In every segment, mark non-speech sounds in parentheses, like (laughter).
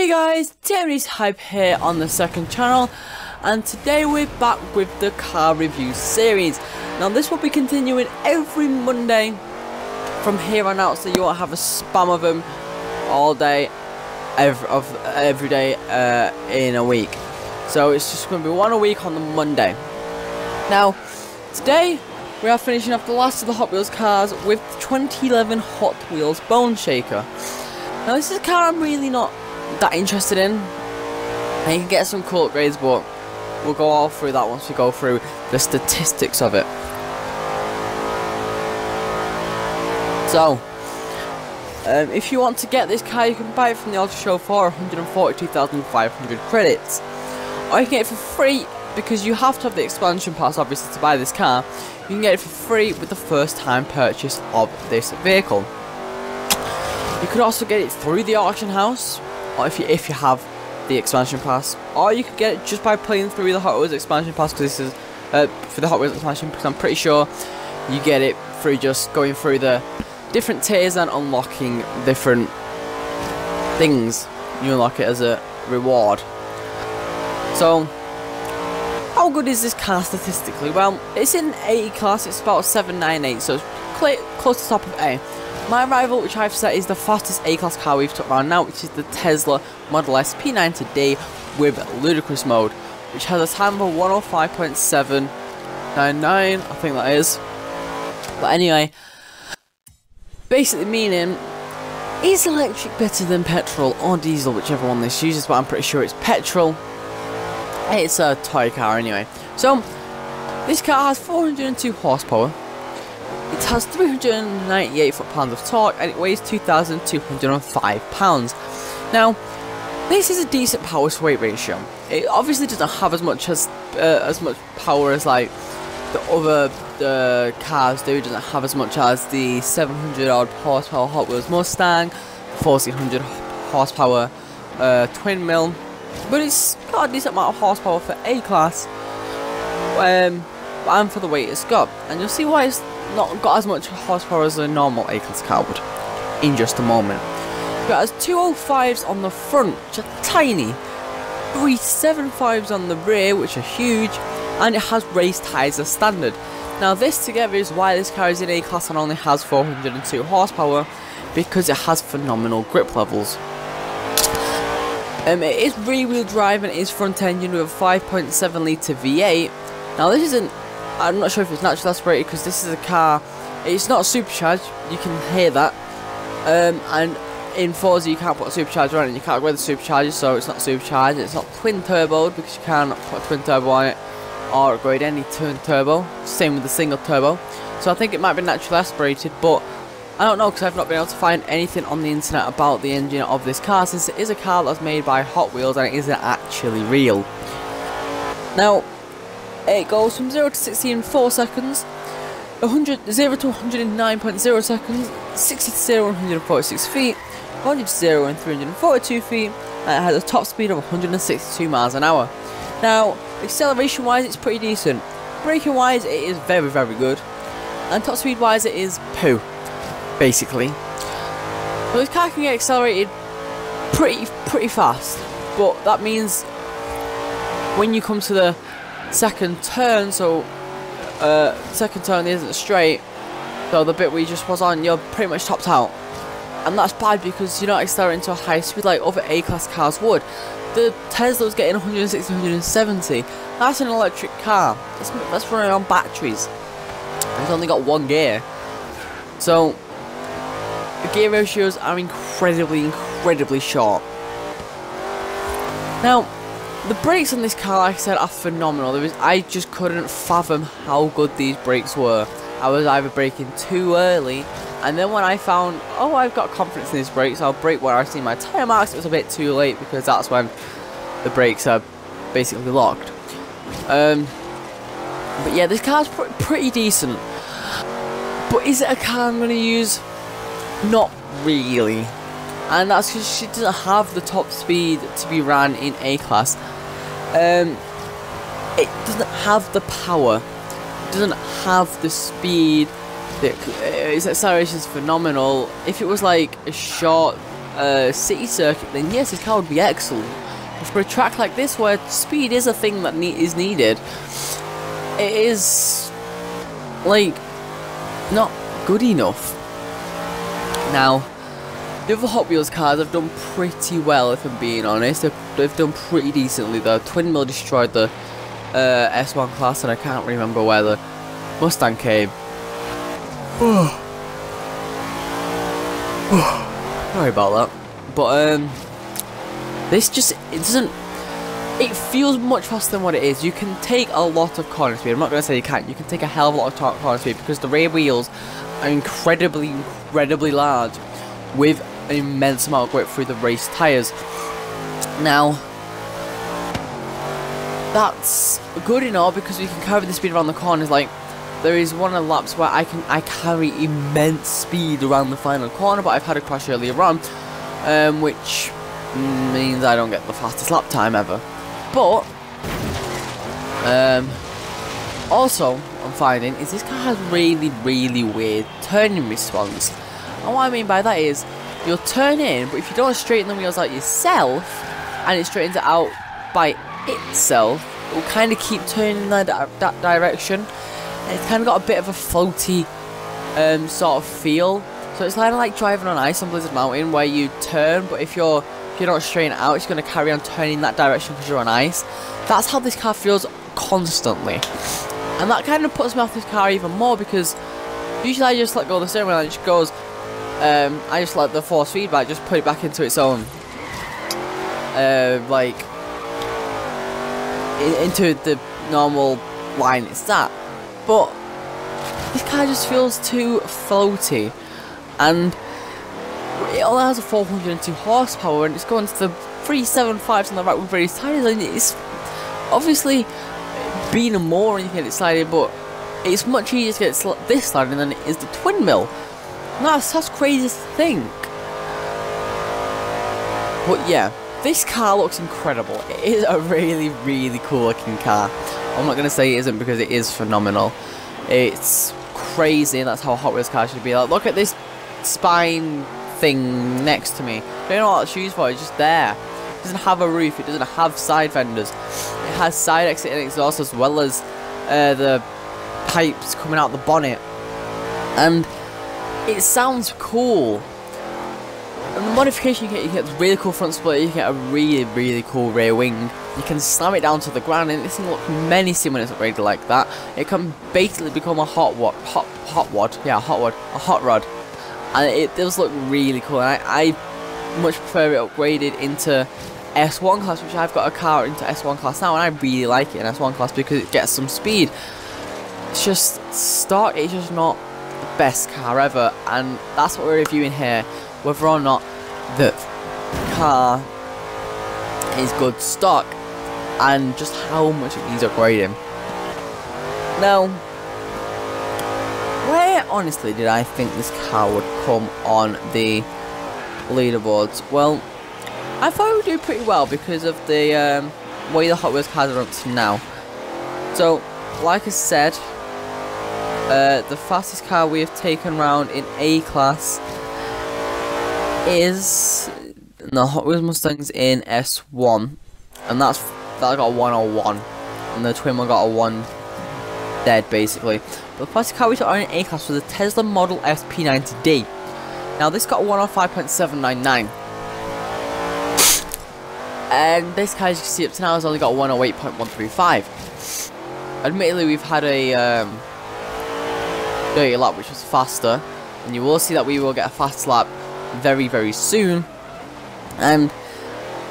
Hey guys, Terry's Hype here on the second channel and today we're back with the car review series. Now this will be continuing every Monday from here on out so you won't have a spam of them all day, every, of, every day uh, in a week. So it's just going to be one a week on the Monday. Now, today we are finishing off the last of the Hot Wheels cars with 2011 Hot Wheels Bone Shaker. Now this is a car I'm really not that interested in. And you can get some cool upgrades, but we'll go all through that once we go through the statistics of it. So, um, if you want to get this car, you can buy it from the Auto Show for 142,500 credits. Or you can get it for free because you have to have the expansion pass obviously to buy this car. You can get it for free with the first time purchase of this vehicle. You could also get it through the auction house, or if you if you have the expansion pass, or you could get it just by playing through the Hot Wheels expansion pass because this is uh, for the Hot Wheels expansion. Because I'm pretty sure you get it through just going through the different tiers and unlocking different things. You unlock it as a reward. So, how good is this car statistically? Well, it's in A class. It's about 798, so it's close to top of A. My rival, which I've set, is the fastest A-Class car we've took around now, which is the Tesla Model S P90D with Ludicrous Mode, which has a time of 105.799, I think that is. But anyway, basically meaning, is electric better than petrol or diesel, whichever one this uses, but I'm pretty sure it's petrol. It's a toy car anyway. So, this car has 402 horsepower, it has 398 foot-pounds of torque and it weighs 2,205 pounds. Now, this is a decent power to weight ratio. It obviously doesn't have as much as uh, as much power as like the other uh, cars do. It doesn't have as much as the 700 odd horsepower Hot Wheels Mustang, 1400 horsepower uh, twin mill, but it's got a decent amount of horsepower for A class. Um, and for the weight it's got, and you'll see why it's not got as much horsepower as a normal A-Class car would in just a moment. It has 205s on the front, which are tiny, 375s on the rear, which are huge, and it has race tyres as standard. Now this together is why this car is in A-Class and only has 402 horsepower, because it has phenomenal grip levels. Um, it is rear-wheel drive and it is front engine with a 5.7 litre V8. Now this isn't I'm not sure if it's naturally aspirated because this is a car. It's not supercharged. You can hear that. Um, and in Forza you can't put a supercharger on it. You can't upgrade the supercharger, so it's not supercharged. It's not twin turboed because you can't put a twin turbo on it or upgrade any twin turbo. Same with the single turbo. So I think it might be naturally aspirated, but I don't know because I've not been able to find anything on the internet about the engine of this car since it is a car that's made by Hot Wheels and it isn't actually real. Now, it goes from 0 to 60 in 4 seconds, 100, 0 to 109.0 seconds, 60 to 0 146 feet, 100 to 0 and 342 feet, and it has a top speed of 162 miles an hour. Now, acceleration wise, it's pretty decent. Braking wise, it is very, very good. And top speed wise, it is poo, basically. Well, this car can get accelerated pretty, pretty fast, but that means when you come to the second turn, so uh, second turn isn't straight, so the bit you just was on, you're pretty much topped out. And that's bad because you're not accelerating to a high speed like other A-class cars would. The Tesla's getting 160, 170. That's an electric car. That's, that's running on batteries. It's only got one gear. So, the gear ratios are incredibly, incredibly short. Now, the brakes on this car, like I said, are phenomenal. Was, I just couldn't fathom how good these brakes were. I was either braking too early, and then when I found, oh, I've got confidence in these brakes, I'll brake where I see my tyre marks. It was a bit too late because that's when the brakes are basically locked. Um, but yeah, this car's pr pretty decent. But is it a car I'm going to use? Not really. And that's because she doesn't have the top speed to be ran in A-Class um, it doesn't have the power, it doesn't have the speed. its acceleration is phenomenal. If it was like a short uh, city circuit, then yes, this car would be excellent. But for a track like this, where speed is a thing that ne is needed, it is like not good enough. Now, the other Hot Wheels cars have done pretty well, if I'm being honest. They've, they've done pretty decently. though. Twin Mill destroyed the uh, S1 class, and I can't remember where the Mustang came. (sighs) Sorry about that. But um, this just it doesn't. It feels much faster than what it is. You can take a lot of corner speed. I'm not going to say you can't. You can take a hell of a lot of corner speed because the rear wheels are incredibly, incredibly large with immense amount of grip through the race tyres. Now, that's good enough because we can carry the speed around the corners. Like, there is one of the laps where I can I carry immense speed around the final corner, but I've had a crash earlier on, um, which means I don't get the fastest lap time ever. But, um, also, I'm finding is this car has really, really weird turning response. And what I mean by that is, you'll turn in, but if you don't straighten the wheels out yourself, and it straightens it out by itself, it will kind of keep turning in that, that direction. And it's kind of got a bit of a floaty um, sort of feel. So it's kind of like driving on ice on Blizzard Mountain, where you turn, but if you're if you're not straighten out, it's going to carry on turning that direction because you're on ice. That's how this car feels constantly. And that kind of puts me off this car even more because usually I just let go of the steering wheel and it just goes, um, I just let the force feedback just put it back into its own, uh, like, into the normal line it's at. But this car just feels too floaty and it only has a 402 horsepower and it's going to the 375s on the right with various tyres and it's obviously being a more when you get it but it's much easier to get this sliding than it is the twin mill. That's, that's crazy to think. But yeah, this car looks incredible. It is a really, really cool looking car. I'm not going to say it isn't because it is phenomenal. It's crazy that's how Hot Wheels car should be. Like, look at this spine thing next to me. Don't know what it's used for, it's just there. It doesn't have a roof, it doesn't have side fenders. It has side exit and exhaust as well as uh, the pipes coming out the bonnet. And it sounds cool. And the modification you get, you get a really cool front split, you get a really, really cool rear wing. You can slam it down to the ground and this thing looks when it's upgraded like that. It can basically become a hot wad, hot, hot wad, yeah, a hot wad, a hot rod and it does look really cool. And I, I much prefer it upgraded into S1 class, which I've got a car into S1 class now, and I really like it in S1 class because it gets some speed. It's just stock. It's just not best car ever, and that's what we're reviewing here. Whether or not the car is good stock, and just how much it needs upgrading. Now, where honestly did I think this car would come on the leaderboards? Well, I thought it would do pretty well because of the um, way the Hot Wheels cars are up to now. So, like I said, uh, the fastest car we have taken round in A class is the Hot Wheels Mustangs in S1, and that's that got a 101, and the Twin one got a 1 dead basically. But the fastest car we took on in A-Class was a Tesla Model S P90D. Now this got a 105.799. And this car, as you can see up to now, has only got a 108.135. Admittedly, we've had a um, dirty lap, which was faster. And you will see that we will get a fast lap very, very soon. And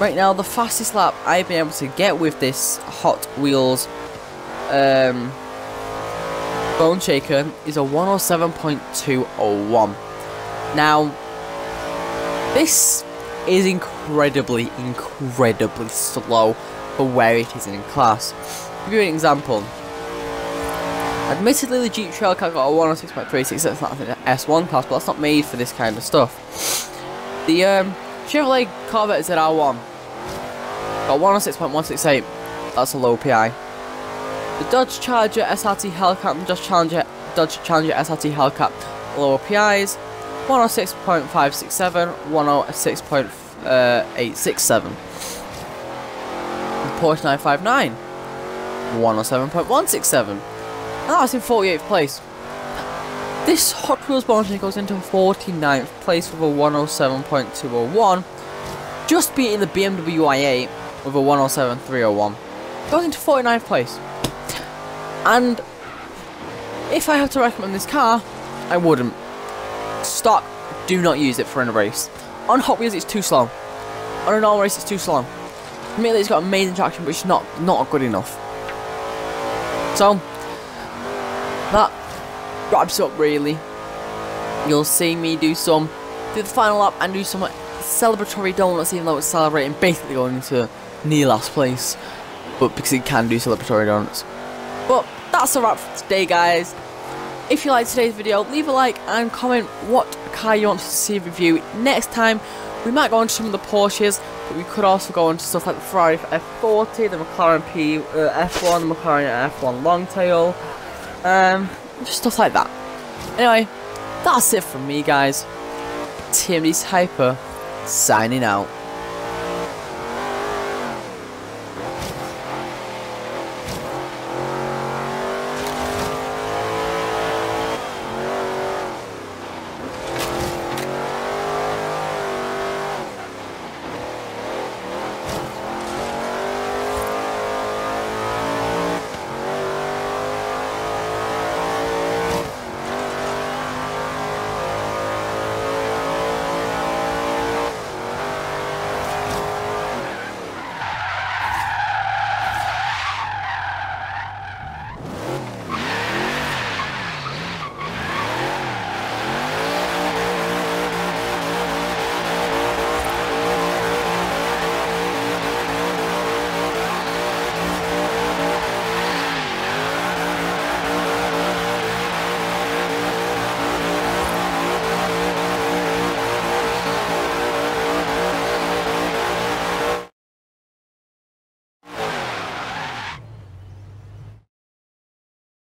right now, the fastest lap I've been able to get with this Hot Wheels um, Bone Shaker is a 107.201. Now, this is incredibly, incredibly slow for where it is in class. Give you an example. Admittedly, the Jeep Trailcat got a 106.36, that's not an S1 class, but that's not made for this kind of stuff. The um, Chevrolet Corvette ZR1 got 106.168, that's a low PI. The Dodge Charger SRT Hellcat and Dodge Challenger, Dodge Challenger SRT Hellcat lower PIs. 106.567, 106.867. Porsche 959, 107.167. And that's in 48th place. This Hot Wheels bonus goes into 49th place with a 107.201, just beating the BMW i8 with a 107.301. Goes into 49th place. And if I have to recommend this car, I wouldn't. Stock, do not use it for a race. On Hot Wheels, it's too slow. On a normal race, it's too slow. Admittedly, it's got amazing traction, but it's not not good enough. So that wraps up really. You'll see me do some do the final lap and do some celebratory donuts, even though it's celebrating basically going into near last place. But because it can do celebratory donuts. But that's a wrap for today, guys. If you liked today's video, leave a like and comment what car you want to see review next time. We might go into some of the Porsches, but we could also go into stuff like the Ferrari F40, the McLaren P uh, F1, the McLaren F1 Longtail, um, just stuff like that. Anyway, that's it from me, guys. Tim Hyper, signing out.